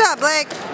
job, Blake.